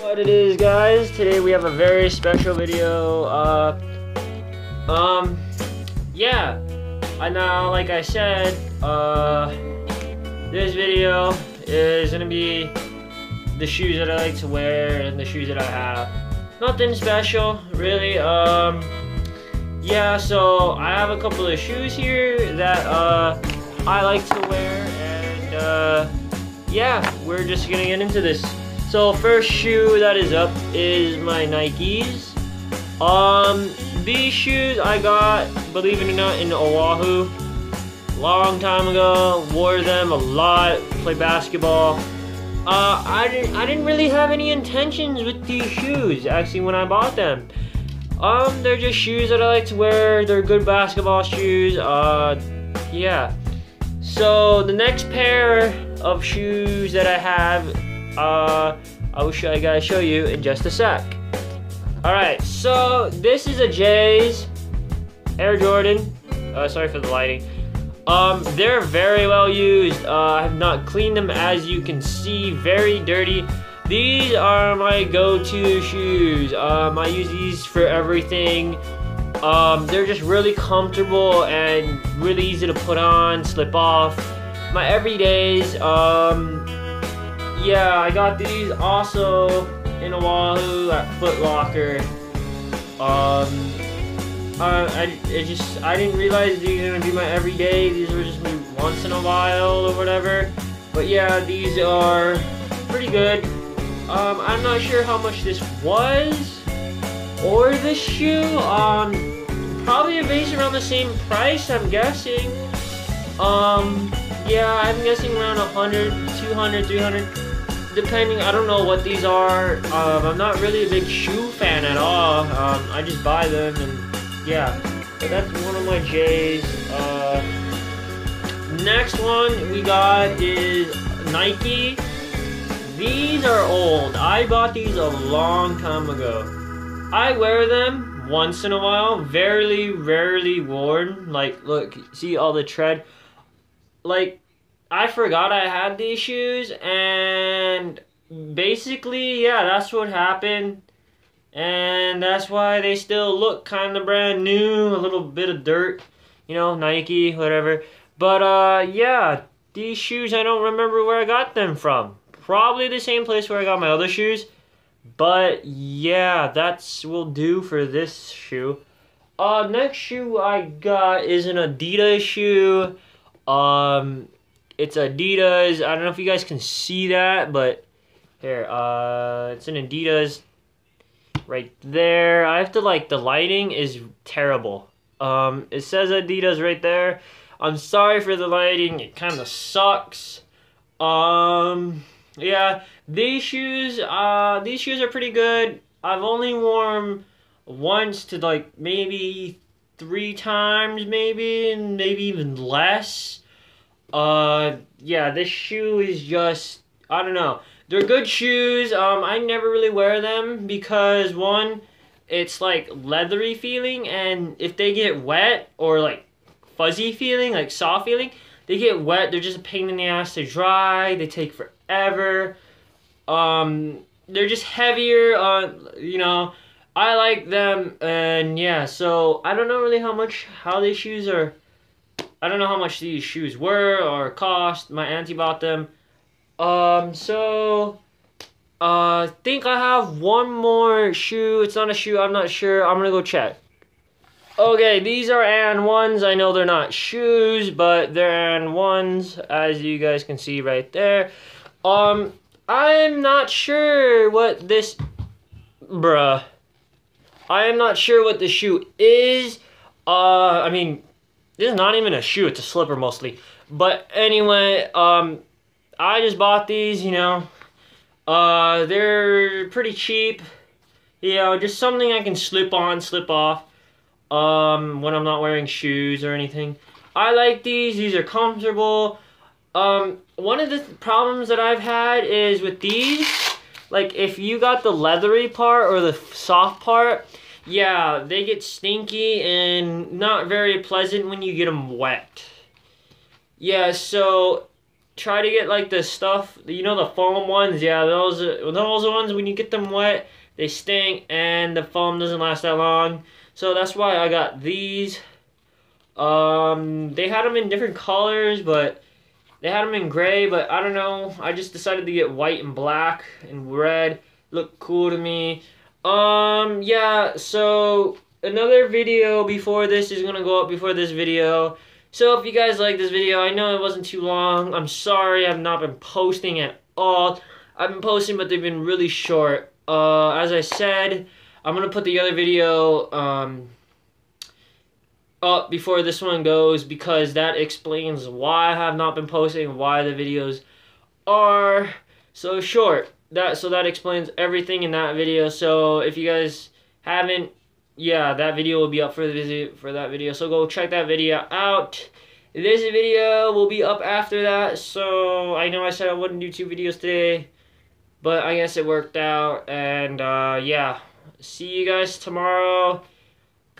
What it is, guys? Today we have a very special video. Uh, um, yeah. I know, like I said, uh, this video is gonna be the shoes that I like to wear and the shoes that I have. Nothing special, really. Um, yeah. So I have a couple of shoes here that uh I like to wear, and uh, yeah, we're just gonna get into this. So first shoe that is up is my Nikes. Um, these shoes I got, believe it or not, in Oahu. Long time ago, wore them a lot, play basketball. Uh, I didn't, I didn't really have any intentions with these shoes, actually, when I bought them. Um, they're just shoes that I like to wear. They're good basketball shoes. Uh, yeah. So the next pair of shoes that I have uh, I will show you guys show you in just a sec. All right, so this is a J's Air Jordan. Uh, sorry for the lighting. Um, they're very well used. Uh, I have not cleaned them as you can see, very dirty. These are my go-to shoes. Um, I use these for everything. Um, they're just really comfortable and really easy to put on, slip off. My everydays. Um, yeah, I got these also in Oahu at Foot Locker. Um, I, I just, I didn't realize these were gonna be my everyday. These were just me once in a while or whatever. But yeah, these are pretty good. Um, I'm not sure how much this was or this shoe. Um, probably a base around the same price, I'm guessing. Um, yeah, I'm guessing around 100, 200, 300 depending, I don't know what these are. Um, I'm not really a big shoe fan at all. Um, I just buy them and yeah. But that's one of my J's. Uh, next one we got is Nike. These are old. I bought these a long time ago. I wear them once in a while. Very rarely worn. Like, look, see all the tread? Like, I forgot I had these shoes, and basically, yeah, that's what happened. And that's why they still look kind of brand new, a little bit of dirt, you know, Nike, whatever. But, uh, yeah, these shoes, I don't remember where I got them from. Probably the same place where I got my other shoes. But, yeah, that's will do for this shoe. Uh, next shoe I got is an Adidas shoe. Um, it's Adidas. I don't know if you guys can see that, but here, uh, it's an Adidas right there. I have to like the lighting is terrible. Um, it says Adidas right there. I'm sorry for the lighting. It kind of sucks. Um, yeah, these shoes, uh, these shoes are pretty good. I've only worn once to like maybe three times, maybe, and maybe even less. Uh, yeah, this shoe is just, I don't know. They're good shoes. Um, I never really wear them because one, it's like leathery feeling, and if they get wet or like fuzzy feeling, like soft feeling, they get wet. They're just a pain in the ass to dry. They take forever. Um, they're just heavier. Uh, you know, I like them, and yeah. So I don't know really how much how these shoes are I don't know how much these shoes were or cost. My auntie bought them. Um, so, uh, I think I have one more shoe. It's not a shoe, I'm not sure. I'm gonna go check. Okay, these are AND1s. I know they're not shoes, but they're AND1s, as you guys can see right there. Um, I'm not sure what this... Bruh. I am not sure what the shoe is. Uh, I mean, this is not even a shoe, it's a slipper mostly. But anyway, um, I just bought these, you know. Uh, they're pretty cheap. You know, just something I can slip on, slip off. Um, when I'm not wearing shoes or anything. I like these, these are comfortable. Um, one of the th problems that I've had is with these, like if you got the leathery part or the soft part, yeah, they get stinky and not very pleasant when you get them wet. Yeah, so try to get like the stuff, you know, the foam ones. Yeah, those those ones when you get them wet, they stink and the foam doesn't last that long. So that's why I got these. Um, they had them in different colors, but they had them in gray. But I don't know. I just decided to get white and black and red. Look cool to me. Um, yeah. So another video before this is gonna go up before this video. So if you guys like this video, I know it wasn't too long. I'm sorry I've not been posting at all. I've been posting, but they've been really short. Uh, as I said, I'm to put the other video um, up before this one goes because that explains why I have not been posting, why the videos are so short. That So that explains everything in that video. So if you guys haven't yeah, that video will be up for the visit for that video. So go check that video out. This video will be up after that. So I know I said I wouldn't do two videos today, but I guess it worked out. And uh, yeah, see you guys tomorrow.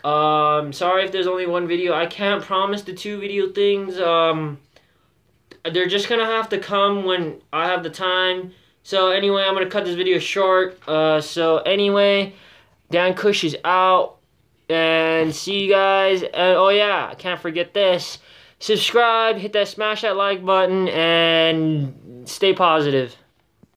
Um, sorry if there's only one video. I can't promise the two video things. Um, they're just gonna have to come when I have the time. So anyway, I'm gonna cut this video short. Uh, so anyway. Dan Kush is out. And see you guys. And oh yeah, I can't forget this. Subscribe, hit that smash that like button, and stay positive.